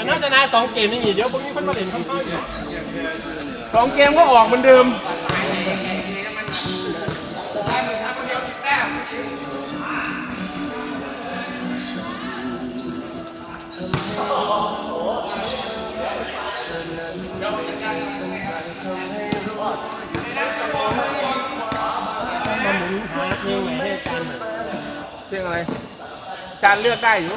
แต่นอกจะนาสองเกมนี่เดี๋ยวพวกนี้คนมาเล่นค่อนข้างสองเกมก็ออกเหมือนเดิมเ่องอะไรการเลือกได้อยู่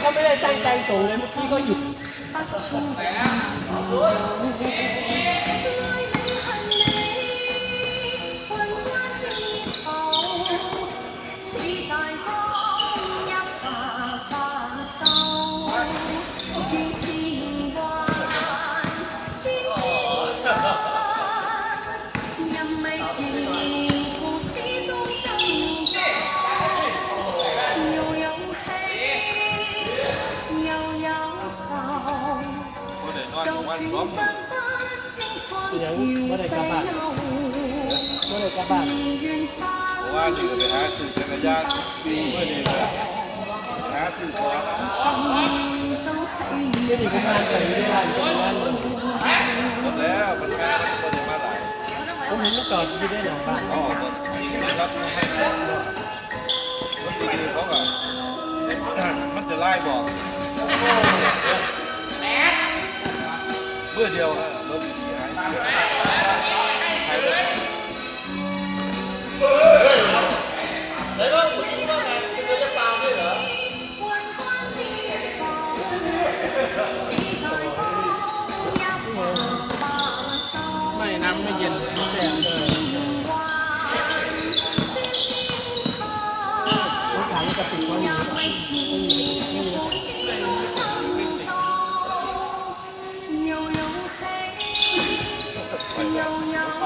เขาไม่ได้ตั้งใจส่งเลยเมื่อกี้ก็หยุด Những mới đây các bạn mới đây các bạn qua thì về hái xin cái này ra mới đây là hái xin quá cái gì cũng ăn cái gì cũng ăn có lẽ mình ăn có thể mang lại cũng không có cờ gì đấy là bạn có rất hay rất nhiều khó khăn mất từ lai bỏ vừa điều là lớp gì đấy đó một đứa đấy hả mày năm mới nhìn xem rồi Hãy subscribe cho kênh Ghiền Mì Gõ Để không bỏ lỡ những video hấp dẫn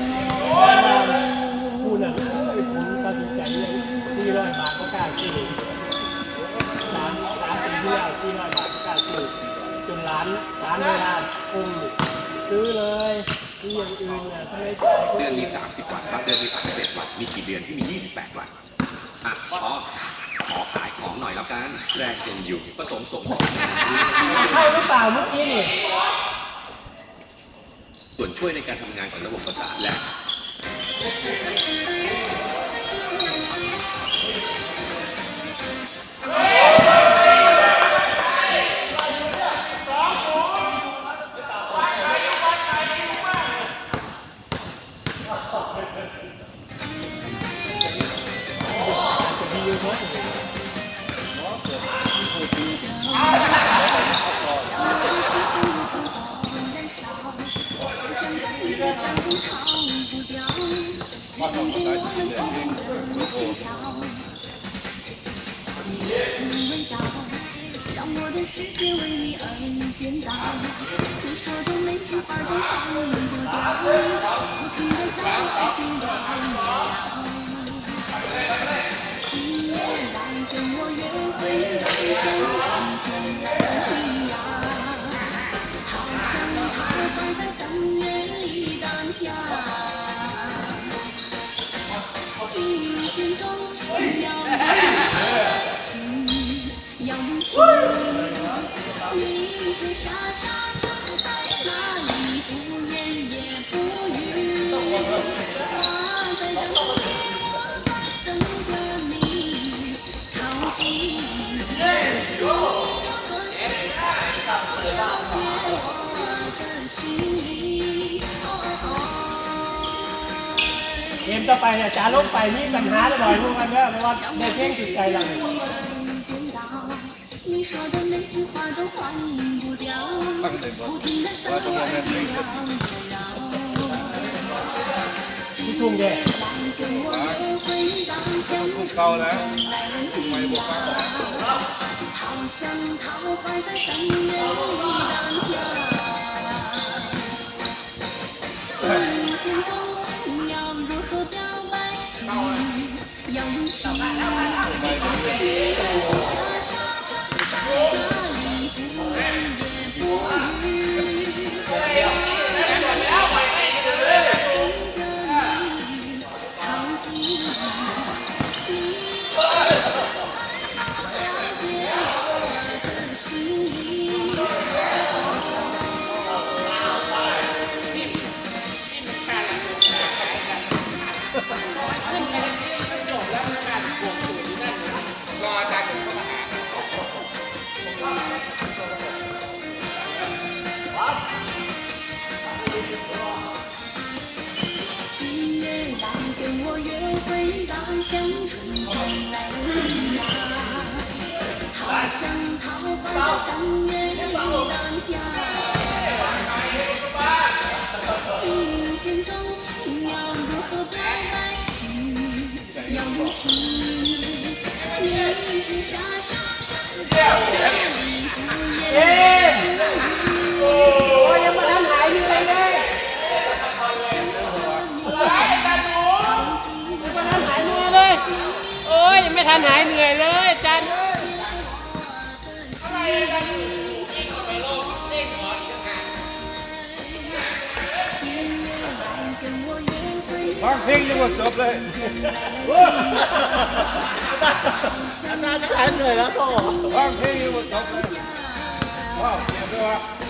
พูดเลยผมตัดสินใจเลยสี่ร้อยบาทก็กล้าซื้อสามสามปีที่แล้วสี่ร้อยบาทก็กล้าซื้อ จนร้านร้านเวลาองซื้อเลย ที่อย่างอื่นเนี่ยทำไมจ่ายเดือนมีสามสิบวันครับเดือนมีสามสิบเอ็นมีกี่เดือนที่มียี่สิบแปดวันอ่ะ ขอ ขอขายของหน่อยแล้วกัน แรกเป็นอยู่ผสมสมใช่หรือเปล่าเมื่อกี้นี่ส่วนช่วยในการทำงานของระบบประสาทและ Thank you. 世界为你而颠倒，你说的每句话都让我忘不掉。情期待着你的来到，今夜带着我约会，让我感天不一样。好像桃花在三月里荡漾。一见钟情要用心，要用心。เกมต่อไปเนี่ยจาลงไปนี่ปัญหาเลยบ่อยพวกมันเนี่ยเพราะว่าในเพ่งจิตใจเรา你说的每句话都换不掉，不停的在我耳边绕绕。你跟我回到从前，没人一样，好像桃花在深夜里荡漾。人间多情要如何表白？要用心。声 running 来回呀，好像逃不了当年的那家。命运中情要如何白白去，要如何？明知傻傻的，已经。ท่านหายเหนื่อยเลยจันฟังเพลงยังว่าจบเลยอาจารย์จะหายเหนื่อยแล้วต่อฟังเพลงยังว่าจบเลยว้าวเยี่ยมเลยวะ